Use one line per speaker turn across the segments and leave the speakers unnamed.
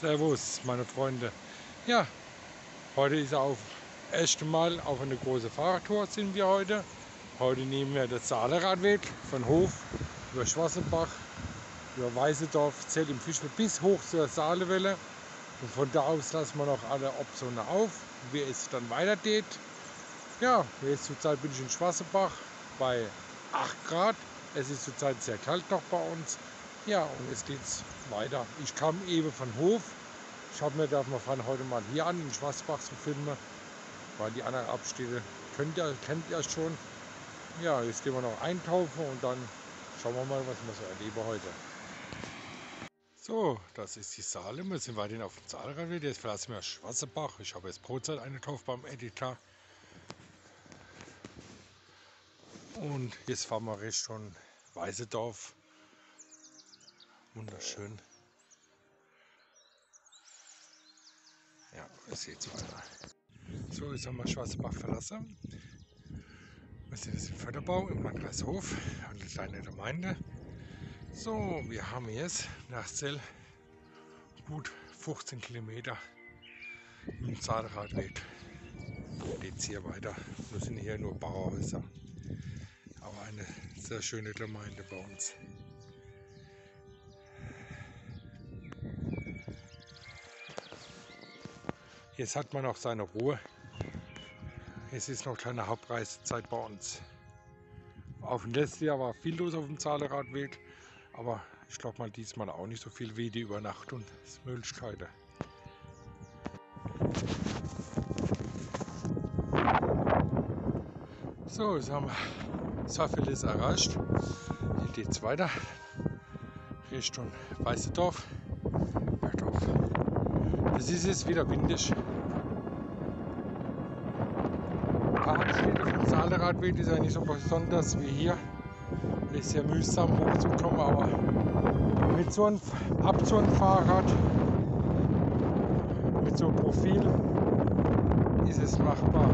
Servus, meine Freunde. Ja, heute ist auf erste Mal auf eine große Fahrradtour sind wir heute. Heute nehmen wir das Saaleradweg von Hof über Schwarzenbach, über Weißedorf, Zelt im Fischl bis hoch zur Saalewelle. Und von da aus lassen wir noch alle Optionen auf, wie es dann weitergeht. Ja, jetzt zurzeit bin ich in Schwarzenbach bei 8 Grad. Es ist zurzeit sehr kalt noch bei uns. Ja, und jetzt geht's weiter. Ich kam eben von Hof. Ich habe mir gedacht, wir fahren heute mal hier an, in Schwarzbach zu filmen, weil die anderen Abschnitte könnt ihr, kennt ihr schon. Ja, jetzt gehen wir noch eintauchen und dann schauen wir mal, was wir so erleben heute. So, das ist die Saale. Wir sind weiterhin auf dem Saalradweg. Jetzt verlassen wir Schwarzebach. Ich habe jetzt Brotzeit eingekauft beim Editor. Und jetzt fahren wir Richtung Weißedorf. Wunderschön. Ja, es geht weiter. So, jetzt haben wir Schwarzbach verlassen. Wir sind jetzt im Förderbau im Landkreis Hof, eine kleine Gemeinde. So, wir haben jetzt nach Zell gut 15 Kilometer dem Zahnradweg. Geht hier weiter. Wir sind hier nur Bauerhäuser. Aber eine sehr schöne Gemeinde bei uns. Jetzt hat man auch seine Ruhe. Es ist noch keine Hauptreisezeit bei uns. Auf dem letzten Jahr war viel los auf dem Zahleradweg, aber ich glaube mal diesmal auch nicht so viel wie die Übernachtungsmöglichkeiten. So, jetzt haben wir Saffelis erreicht. Hier geht es weiter Richtung Weißedorf. Bergdorf. Es ist jetzt wieder windig. Abschnitte vom Saaleradweg ist ja nicht so besonders wie hier. Ist ja mühsam hochzukommen, aber mit so einem ab so einem Fahrrad, mit so einem Profil, ist es machbar.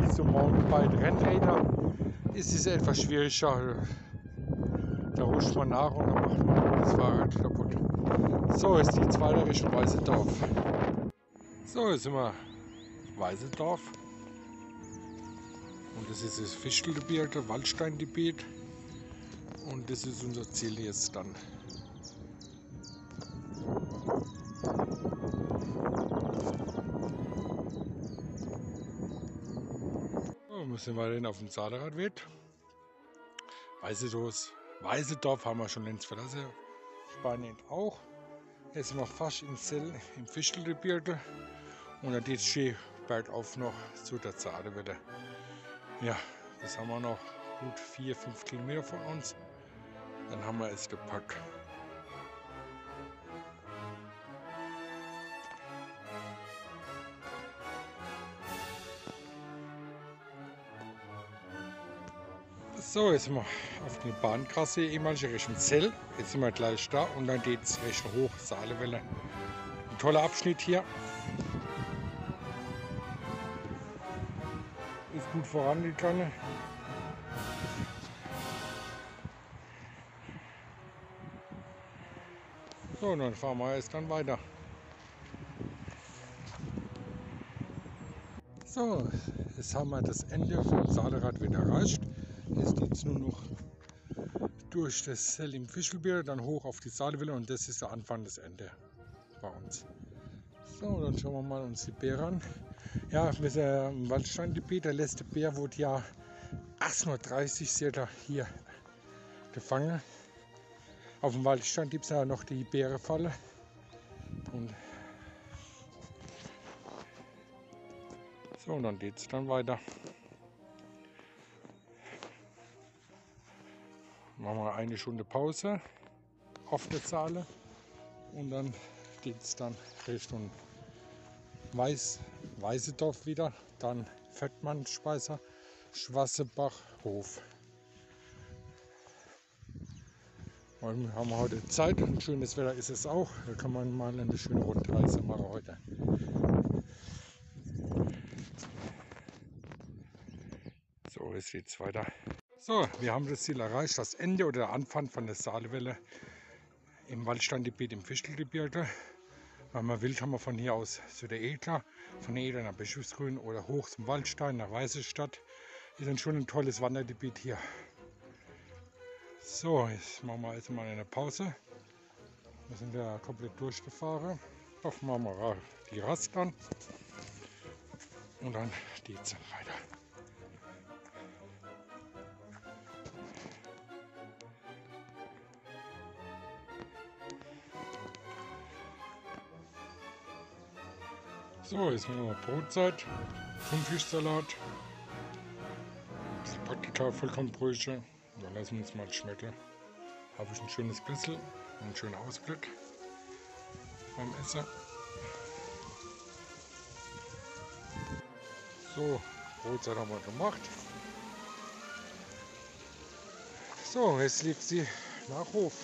Mit so Mountainbike-Rennräder ist es etwas schwieriger. Da rutscht man nach und dann macht man das Fahrrad kaputt. So ist die zweite Richtung Weißedorf. So, jetzt sind wir Weißedorf. Und das ist das Fischelgebirge, Waldsteingebiet. Und das ist unser Ziel jetzt dann. So, wir sind weiterhin auf dem Saderadweg. Weißedorf, Weißedorf haben wir schon längst verlassen. Spanien auch. Jetzt sind wir fast im Zell im Fischelgebirge. Und dann geht es bergauf noch zu der Zade wieder. Ja, das haben wir noch gut 4, 5 Kilometer von uns. Dann haben wir es gepackt. So, jetzt sind wir auf der Bahntrasse, ehemalige Richtung Zell. Jetzt sind wir gleich da und dann geht es Richtung Hoch, Saalewelle. Ein toller Abschnitt hier. Ist gut vorangegangen. So, dann fahren wir jetzt dann weiter. So, jetzt haben wir das Ende vom Saalerad wieder erreicht. Jetzt geht es nur noch durch das Zell im Fischelbier, dann hoch auf die Saalewelle und das ist der Anfang des Ende bei uns. So, dann schauen wir mal uns die Bären an. Ja, sind im Waldsteingebiet. Der letzte Bär wurde ja 1830 hier gefangen. Auf dem Waldstand gibt es ja noch die Bärenfalle. Und so, und dann geht es dann weiter. Machen wir eine Stunde Pause auf der Zahle und dann geht es dann Richtung Weiß, Weißedorf wieder, dann Fettmannspeiser, Schwassebach, Hof. Und haben wir heute Zeit, ein schönes Wetter ist es auch. Da kann man mal eine schöne Rundreise machen heute. So, jetzt geht's weiter. So, wir haben das Ziel erreicht, das Ende oder der Anfang von der Saalwelle im Waldsteingebiet im Fichtelgebirge. Wenn man will, kann man von hier aus zu der Edler, von der Edler nach Bischofsgrün oder hoch zum Waldstein nach Weißestadt. Ist dann schon ein tolles Wandergebiet hier. So, jetzt machen wir jetzt mal eine Pause. Wir sind ja komplett durchgefahren. Hoffen wir mal die Rast an. Und dann geht es weiter. So, jetzt machen wir Brotzeit, Thunfischsalat, ein bisschen Backkartoffel, Vollkornbrötchen. Dann lassen wir uns mal schmecken. Habe ich ein schönes Bissel, einen schönen Ausblick beim Essen. So, Brotzeit haben wir gemacht. So, jetzt liegt sie nach Hof.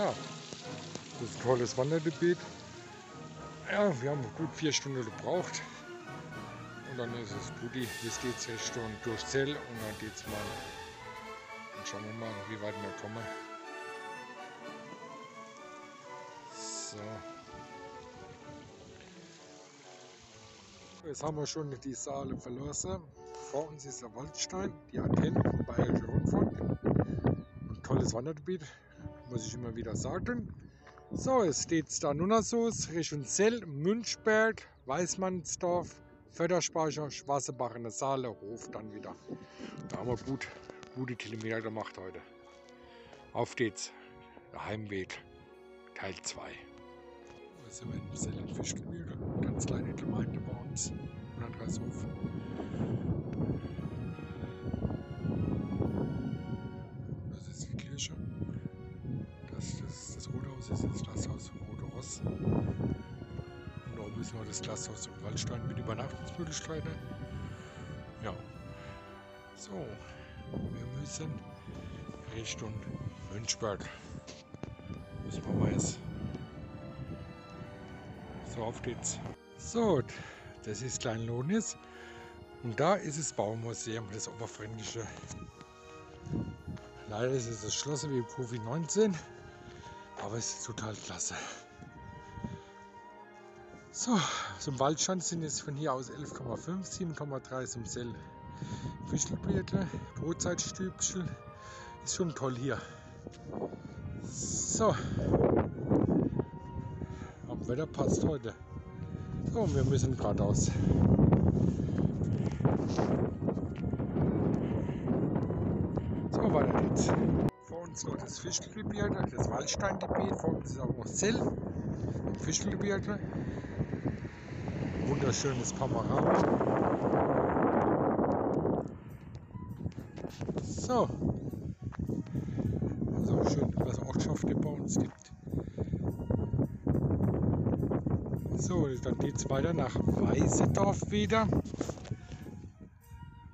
Ja, das ist ein tolles Wandergebiet. Ja, wir haben gut vier Stunden gebraucht. Und dann ist es gut. Jetzt geht es Richtung durch Zell und dann geht es mal. Dann schauen wir mal, wie weit wir kommen. So. Jetzt haben wir schon die Saale verlassen. Vor uns ist der Waldstein, die Antennen, Bayerische Rundfunk. Ein tolles Wandergebiet muss ich immer wieder sagen. So, es steht da nun noch so, Richtung Zell, Münchberg, Weißmannsdorf, Förderspeicher, Schwarzebach in der Saale, Hof dann wieder. Da haben wir gut, gute Kilometer gemacht heute. Auf geht's, der Heimweg, Teil 2. Wir sind in Zell in Fischgemüse, ganz kleine Gemeinde bei uns, 130 Hof. Das ist die Kirche. Ross. Und oben ist noch das Glashaus im Waldstein mit Übernachtungsmöglichkeiten. Ja. So, wir müssen Richtung Münchberg. Das machen wir jetzt. So, auf geht's. So, das ist Klein Lohnis. Und da ist das Baumuseum, das Oberfränkische. Leider ist es geschlossen wie Covid-19. Aber es ist total klasse. So, zum Waldstand sind es von hier aus 11,5, 7,3 zum Sell. Fischelbierte, Brotzeitstübchen. Ist schon toll hier. So. Am Wetter passt heute. So, wir müssen geradeaus. So, weiter geht's. Vor uns noch das Fischelgebirge, das Waldsteingebiet. Vor uns ist auch noch Zell, Fischelgebirge. Wunderschönes Panorama. So. So schön, was Ortschaft bei uns gibt. So, dann geht es weiter nach Weißedorf wieder.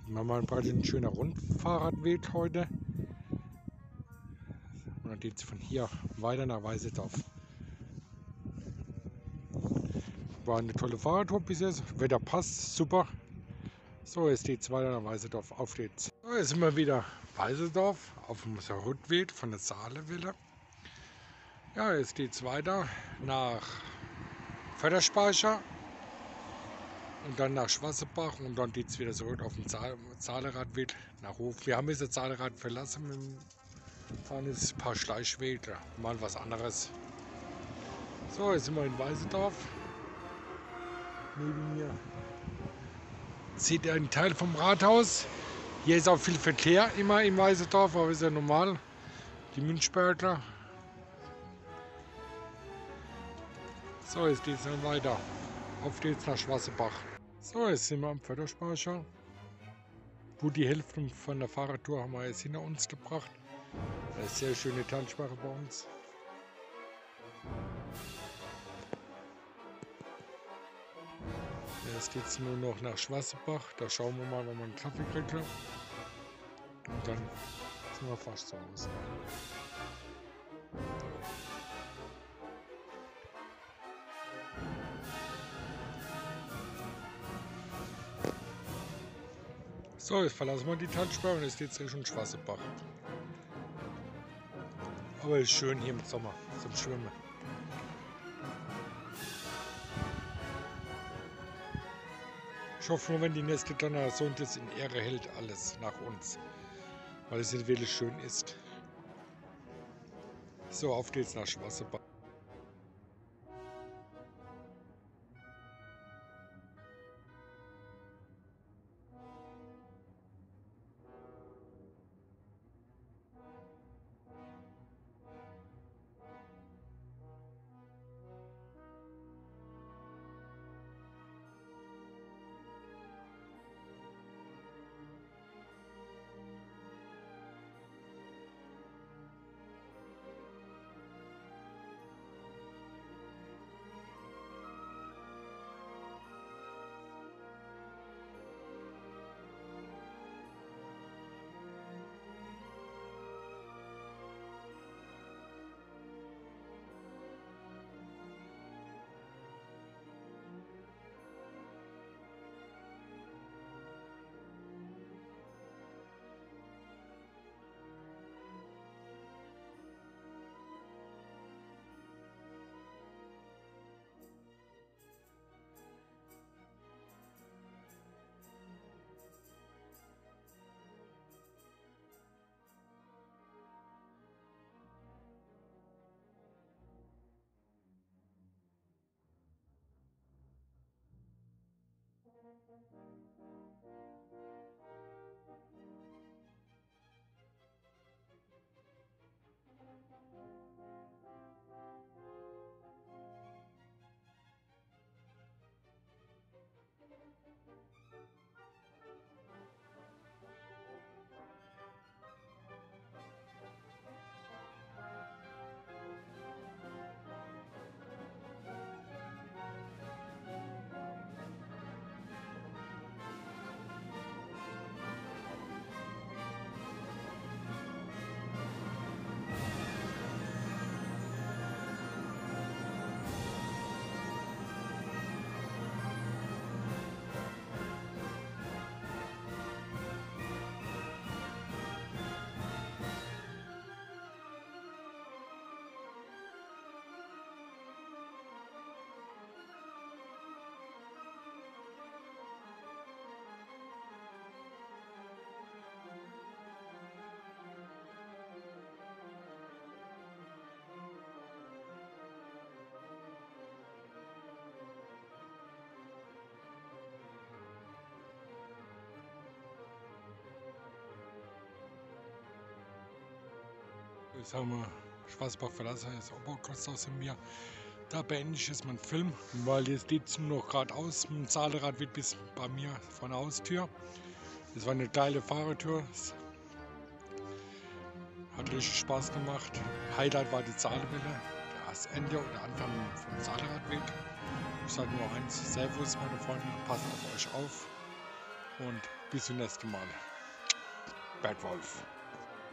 Mal ein schöner Rundfahrradweg heute. Und dann geht es von hier weiter nach Weißedorf. War eine tolle Fahrradtour bis jetzt. Wetter passt, super. So, jetzt geht's weiter nach Weißedorf. Auf geht's. So, jetzt sind wir wieder Weißedorf auf dem Rückweg von der Saalewille. Ja, jetzt geht's weiter nach Förderspeicher und dann nach Schwarzebach und dann geht es wieder zurück auf den Zahleradweg nach Hof. Wir haben jetzt das Zahlerad verlassen, wir fahren jetzt ein paar Schleichwege, mal was anderes. So, jetzt sind wir in Weißedorf. Neben mir sieht ihr einen Teil vom Rathaus. Hier ist auch viel Verkehr immer in Weißedorf, aber ist ja normal. Die Münchberger. So, jetzt geht es dann weiter. Auf geht's nach Schwarzebach. So, jetzt sind wir am Förderspeicher. Gut, die Hälfte von der Fahrradtour haben wir jetzt hinter uns gebracht. Eine sehr schöne Talsperre bei uns. Jetzt geht es nur noch nach Schwarzenbach. Da schauen wir mal, wenn wir einen Kaffee kriegen. Und dann sind wir fast zu Hause. So, jetzt verlassen wir die Talsperre und jetzt geht es Richtung Schwarzenbach. Aber es ist schön hier im Sommer zum Schwimmen. Ich hoffe nur, wenn die nächste Generation das in Ehre hält, alles nach uns. Weil es wirklich schön ist. So, auf geht's nach Schwarzenbach. Jetzt haben wir Schwarzbach verlassen, aber kurz aus mir. Da beende ich jetzt meinen Film, weil jetzt geht es noch geradeaus. Ein Zahlrad wird bis bei mir vor der Haustür. Das war eine geile Fahrertür. Hat richtig Spaß gemacht. Highlight war die Zahlwelle, das Ende und der Anfang vom Zahlradweg. Ich sage nur eins, Servus meine Freunde, passt auf euch auf und bis zum nächsten Mal. Bad Wolf.